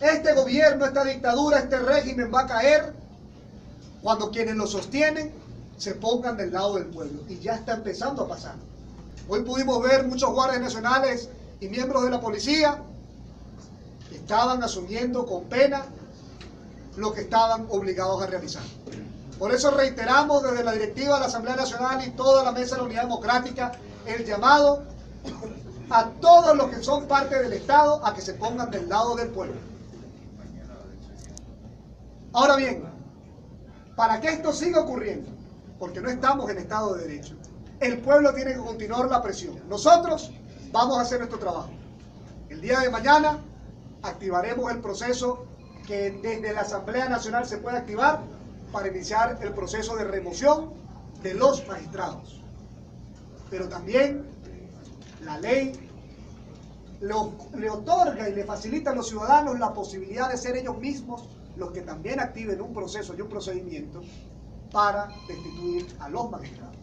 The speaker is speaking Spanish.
Este gobierno, esta dictadura, este régimen va a caer cuando quienes lo sostienen se pongan del lado del pueblo. Y ya está empezando a pasar. Hoy pudimos ver muchos guardias nacionales y miembros de la policía que estaban asumiendo con pena lo que estaban obligados a realizar. Por eso reiteramos desde la directiva de la Asamblea Nacional y toda la Mesa de la Unidad Democrática el llamado a todos los que son parte del Estado a que se pongan del lado del pueblo. Ahora bien, para que esto siga ocurriendo, porque no estamos en Estado de Derecho, el pueblo tiene que continuar la presión. Nosotros vamos a hacer nuestro trabajo. El día de mañana activaremos el proceso que desde la Asamblea Nacional se puede activar para iniciar el proceso de remoción de los magistrados. Pero también la ley le, otorga y le facilita a los ciudadanos la posibilidad de ser ellos mismos los que también activen un proceso y un procedimiento para destituir a los magistrados.